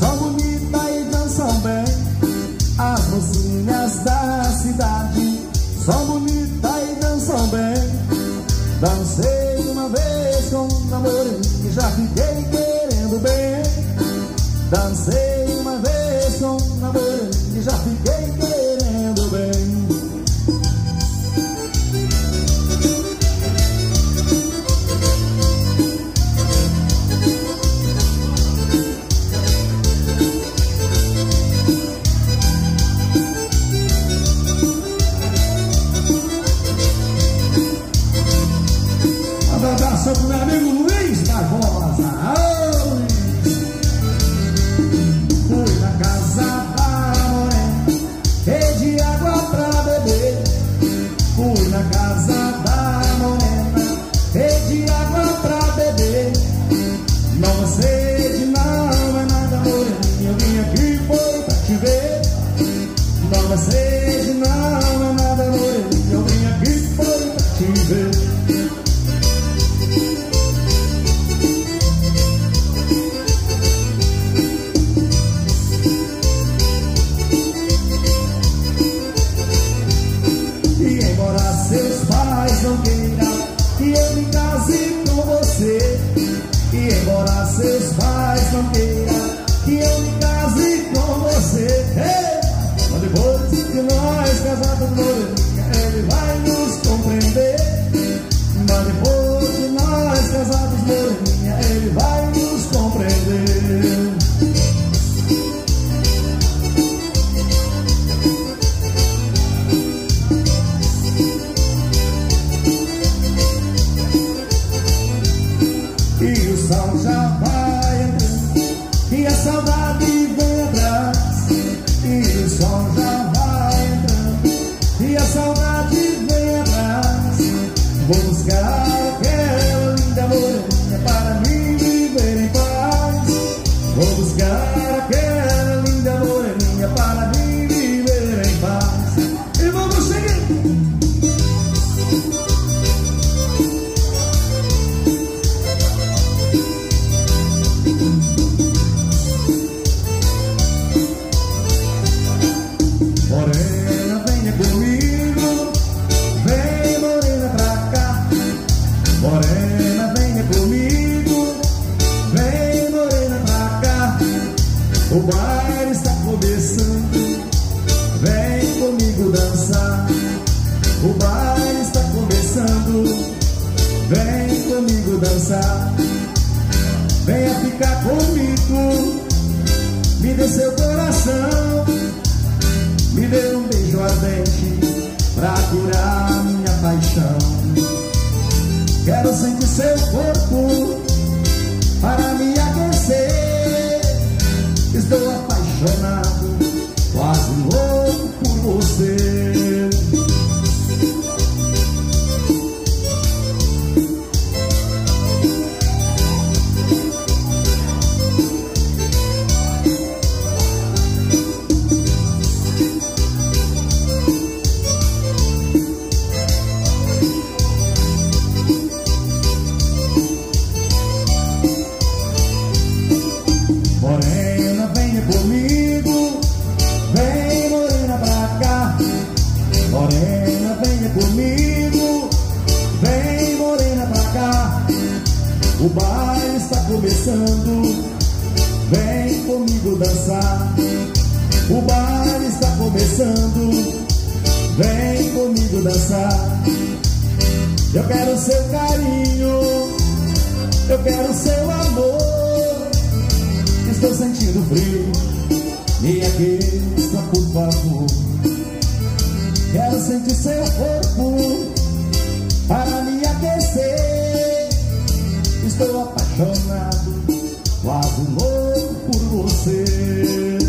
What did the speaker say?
São bonita e dançam bem. As mocinhas da cidade São bonita e dançam bem. Dancei uma vez com um namorinho E já fiquei querendo bem. Dancei uma vez com um namorinho E já fiquei querendo Um abraço pro meu amigo Luiz Barbosa. Ô, case com você. E embora seus pais não queiram sky. Morena, venha comigo, vem morena pra cá. O baile está começando, vem comigo dançar. O baile está começando, vem comigo dançar. Venha ficar comigo, me dê seu coração. Me dê um beijo ardente pra curar minha paixão. Quero sentir seu corpo para me aquecer. Estou apaixonado, quase louco vem comigo dançar. O baile está começando, vem comigo dançar. Eu quero seu carinho, eu quero seu amor. Estou sentindo frio, me aqueça por favor. Quero sentir seu corpo para me aquecer. Estou apaixonado, quase louco por você.